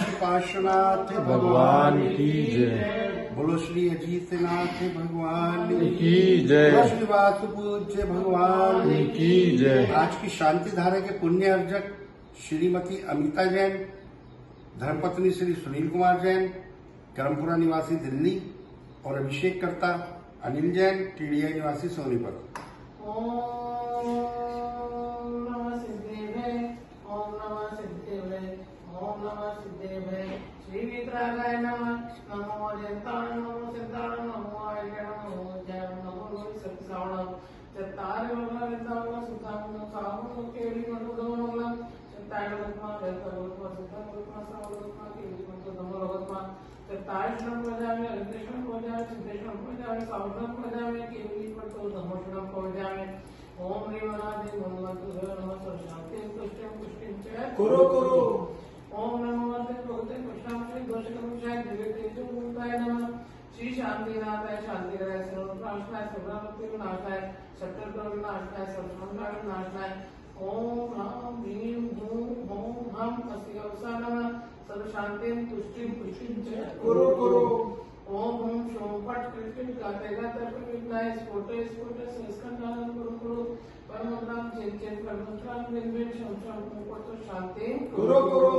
पार्श्वनाथ भगवान की जय। बोलो श्री अजीतनाथ भगवान। की जय। श्री वासु पूज्य भगवान। की जय। आज की शांति धारा के पुण्य अर्जक श्रीमती अमिता जैन धर्मपत्नी श्री सुनील कुमार जैन करमपुरा निवासी दिल्ली और अभिषेक करता अनिल जैन टीडीआई निवासी सोनीपत। नमः सिद्धेभ्य श्री वितरागाय नमः। नमो अजंताय नमो सिद्धाय नमो आय नमो जय नमो लोहि सत्सावण चत्तारे वरवितावण सुखावण सावण केली मनोगमनम चत्ताय लोकमा वेता लोकमा सुखा लोकमा सावण लोकमा केली मनोगमनम लोकमा चत्ताय श्रम प्रजामे अग्निश्रम प्रजामे सिद्धेश्वरम प्रजामे सावणम प्रजामे केली पटो धमोषणम प्रजामे ओम ह्रीमनादि मनमन्तु नमः शान्तिं पुष्टिं पुष्टिं च कुरु कुरु। ओम नमो भगवते कृष्णाय दोषकमुषाय दिव्यतेजो मूर्ताय नमः। श्री शांतिनाथाय शांतिराय सर्वनाशाय सर्वमति विनाशाय शत्रुग्रह विनाशाय सर्वसंहार विनाशाय ओम ह्रां ह्रीं हूँ हों हम अस्य अवसा नमः। सर्व शांतिं तुष्टिं, पुष्टिं च कुरु कुरु। ओम हुं शों पट कृष्ण गाते गाते विघ्नाय स्फोट स्फोट संस्कंदानं कुरु कुरु। चेन चेन परमोद्राम निर्विण शंशं मुक्त शांति कुरु कुरु।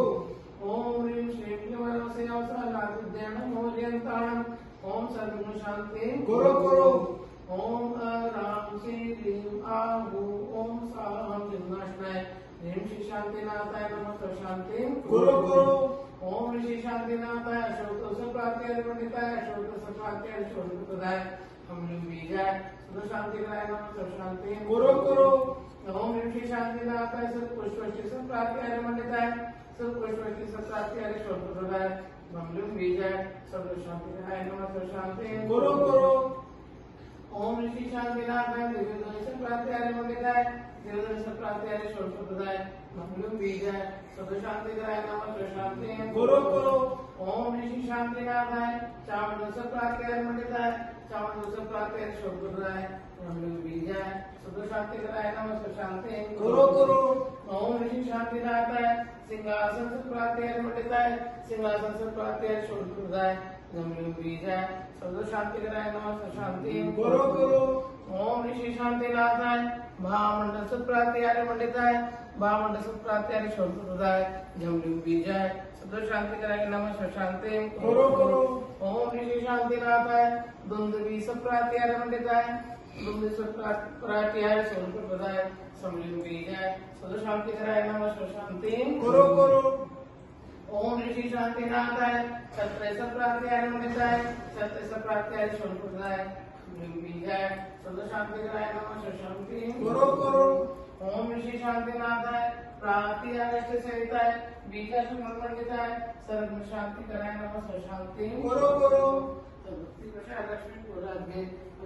ओम ह्रीं श्रीं क्लीं वरवसे अवसरादिद्यानं मोर्यन्ताणम् ओम सर्वगुण शांति कुरु। कुरु। ओम राम श्री ह्रीं आहु। ओम साहम जिन्नाशनाय ह्रीं श्री शांतिनाथाय नमः शांति कुरु। कुरु ओम ऋषि शांतिनाथाय अशोक सप्रात्याय पंडिताय अशोक सप्रात्याय अशोक प्रदाय हम बीजाय सुध शांतिराय नमः शांति कुरु कुरु ओम ऋषि शांतिनाथाय सत पुष्पष्टि सप्रात्याय पंडिताय सत पुष्पष्टि सप्रात्याय अशोक प्रदाय हम बीजाय सर्व शांतिराय नमः शांति कुरु कुरु ओम ऋषि शांतिनाथाय दिव्य सप्रात्याय पंडिताय दिव्य सप्रात्याय अशोक प्रदाय मंगलम बीजाय सर्व शांतिराय नमः शांति। कुरु कुरु ओम ऋषि शांतिनाथाय चावंड सप्रात्याय मंडिताय चावंड सप्रात्याय शोभराय मंगल बीजाय सुध शांतिराय नमः शांति कराए ना मैं शांति गुरु कुरु ओम ऋषि शांतिनाथाय सिंहासन सप्रात्याय मंडिताय सिंहासन सप्रात्याय शोभराय मंगल बीजाय सुध शांतिराय नमः शांति कुरु कुरु ओम ऋषि शांतिनाथाय महामंडल सप्रात्याय मंडिताय महामंडल सप्रात्याय शोभराय जमलिंग बीजाय शांति कराएँगे नमः शांति कुरु कुरु। ओम ऋषि शांति शांतिनाथाय दुंदवी सप्रात्याय मंडिताय दुंदवी सप्रात्याय शोभराय समलिंग बीजाय सदो शांति कराएँगे नमः शांति कुरु कुरु। ओम ऋषि शांतिनाथाय छत्र सप्रात्याय मंडिताय छत्र सप्रात्याय शोभराय बीजाय सदो शांति कराएँगे नमः शांति कुरु कुरु। ओम ऋषि शांतिनाथाय प्राति अगस्त सहिताय बीजा सुमंडिताय सर्व शांति कराय नमः शांति कुरु कुरु भक्ति प्रसाद लक्ष्मी पूराग्ने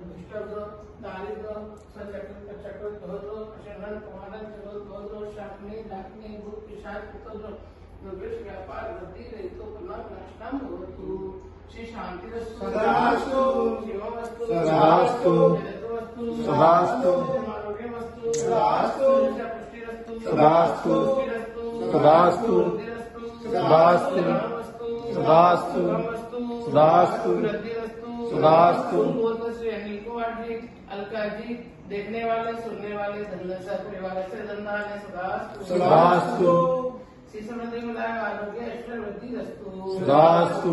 दुष्टग्र दारिद्र सचक्र चक्र धोद्र अशरण कुमारन चलो धोद्र शाकनी डाकनी भूत पिशाच पुत्र योगेश व्यापार वृद्धि रहितो पुनः नष्टम भवतु श्री शांति सदास्तु। शिवमस्तु सदास्तु। सदास्तु। सदास्तु। सदास्तु। पुष्टिरस्तु सदास्तु। वृद्धिरस्तु सदास्तु। सदास्तु सदास्तु। सदास्तु। वृद्धिरस्तु सदास्तु। अनिल कुमार जी अलका जी देखने वाले सुनने वाले धन्य परिवार से धन्य सदास्तु सदास्तु। श्री समृद्धि मिलाय आरोग्य ऐश्वर्य वृद्धि रस्तु सदास्तु।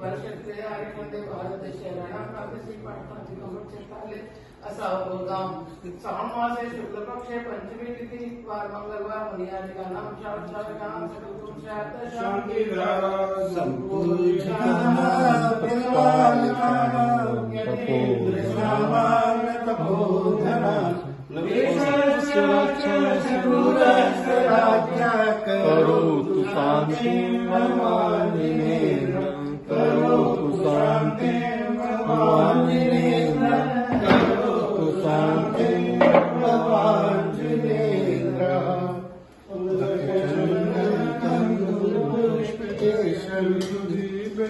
जम्बुदि वर्षत्रे आर्यखंडे भारत शरण प्राप्त श्री पाटण चिकमक्षकाले असा गाम श्रावण मासे शुक्ल पंचमी तिथि वार मंगलवार शास्त्रागाम सकल शांति करोतु शान्ति